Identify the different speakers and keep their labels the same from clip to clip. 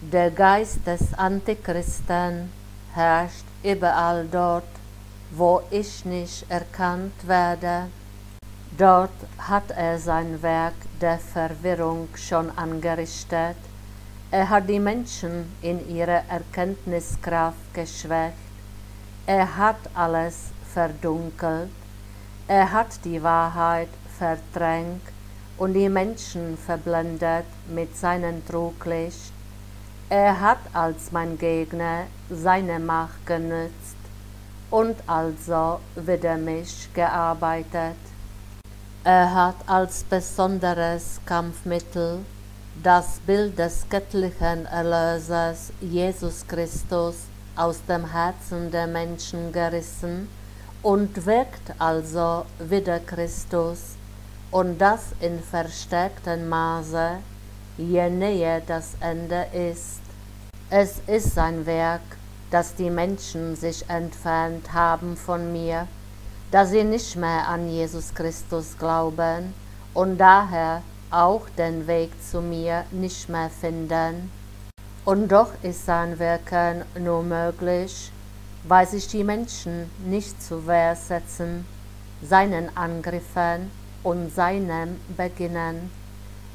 Speaker 1: Der Geist des Antichristen herrscht überall dort, wo ich nicht erkannt werde. Dort hat er sein Werk der Verwirrung schon angerichtet. Er hat die Menschen in ihrer Erkenntniskraft geschwächt. Er hat alles verdunkelt. Er hat die Wahrheit verdrängt und die Menschen verblendet mit seinem Truglicht. Er hat als mein Gegner seine Macht genützt und also wider mich gearbeitet. Er hat als besonderes Kampfmittel das Bild des göttlichen Erlösers Jesus Christus aus dem Herzen der Menschen gerissen und wirkt also wider Christus und das in verstärktem Maße, je näher das Ende ist. Es ist sein Werk, dass die Menschen sich entfernt haben von mir, dass sie nicht mehr an Jesus Christus glauben und daher auch den Weg zu mir nicht mehr finden. Und doch ist sein Wirken nur möglich, weil sich die Menschen nicht zu Wehr setzen, seinen Angriffen und seinem Beginnen,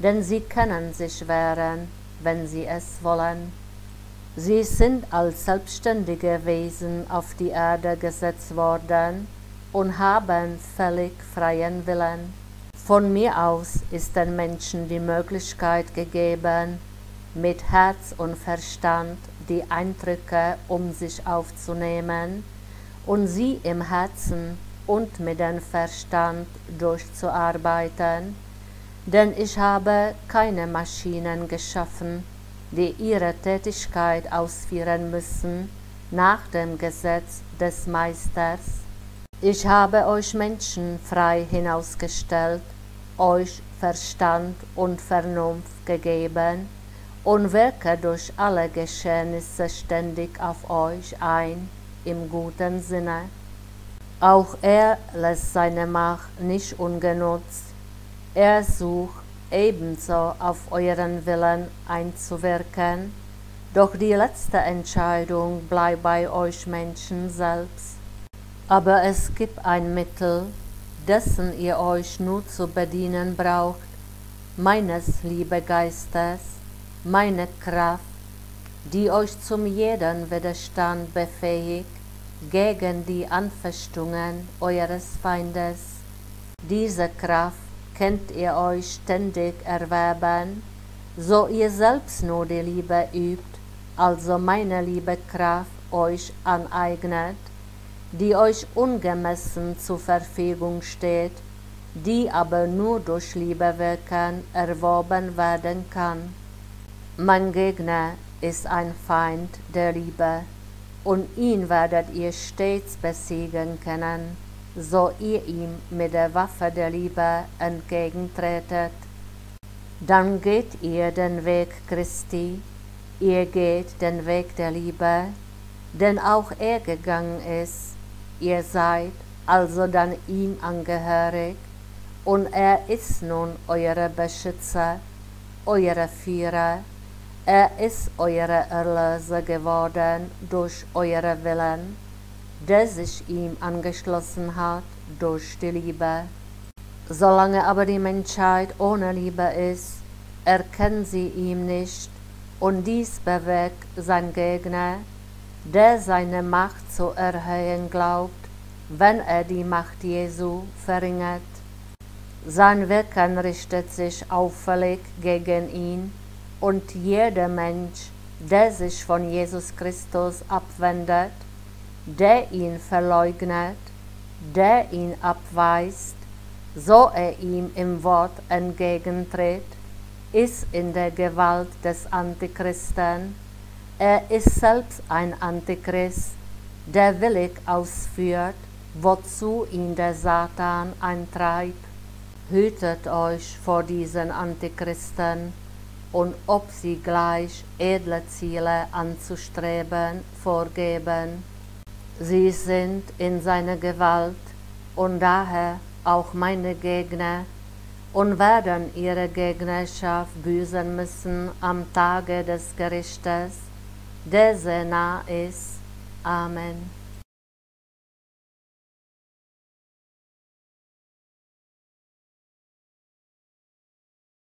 Speaker 1: denn sie können sich wehren, wenn sie es wollen. Sie sind als selbstständige Wesen auf die Erde gesetzt worden und haben völlig freien Willen. Von mir aus ist den Menschen die Möglichkeit gegeben, mit Herz und Verstand die Eindrücke um sich aufzunehmen und sie im Herzen und mit dem Verstand durchzuarbeiten, denn ich habe keine Maschinen geschaffen, die ihre Tätigkeit ausführen müssen nach dem Gesetz des Meisters. Ich habe euch Menschen frei hinausgestellt, euch Verstand und Vernunft gegeben und wirke durch alle Geschehnisse ständig auf euch ein, im guten Sinne. Auch er lässt seine Macht nicht ungenutzt. Er sucht ebenso auf euren Willen einzuwirken, doch die letzte Entscheidung bleibt bei euch Menschen selbst. Aber es gibt ein Mittel, dessen ihr euch nur zu bedienen braucht, meines liebe Geistes, meine Kraft, die euch zum jeden Widerstand befähigt gegen die Anfechtungen eures Feindes. Diese Kraft könnt ihr euch ständig erwerben, so ihr selbst nur die Liebe übt, also meine liebe Kraft euch aneignet, die euch ungemessen zur Verfügung steht, die aber nur durch Liebe wirken erworben werden kann. Mein Gegner ist ein Feind der Liebe, und ihn werdet ihr stets besiegen können so ihr ihm mit der Waffe der Liebe entgegentretet. Dann geht ihr den Weg Christi, ihr geht den Weg der Liebe, denn auch er gegangen ist, ihr seid also dann ihm angehörig, und er ist nun eure Beschützer, eure Führer, er ist eure Erlöser geworden durch eure Willen der sich ihm angeschlossen hat durch die Liebe. Solange aber die Menschheit ohne Liebe ist, erkennt sie ihm nicht, und dies bewegt sein Gegner, der seine Macht zu erhöhen glaubt, wenn er die Macht Jesu verringert. Sein Wirken richtet sich auffällig gegen ihn, und jeder Mensch, der sich von Jesus Christus abwendet, der ihn verleugnet, der ihn abweist, so er ihm im Wort entgegentritt, ist in der Gewalt des Antichristen. Er ist selbst ein Antichrist, der willig ausführt, wozu ihn der Satan eintreibt. Hütet euch vor diesen Antichristen und ob sie gleich edle Ziele anzustreben vorgeben Sie sind in seiner Gewalt und daher auch meine Gegner, und werden ihre Gegnerschaft büßen müssen am Tage des Gerichtes, der sehr nah ist. Amen.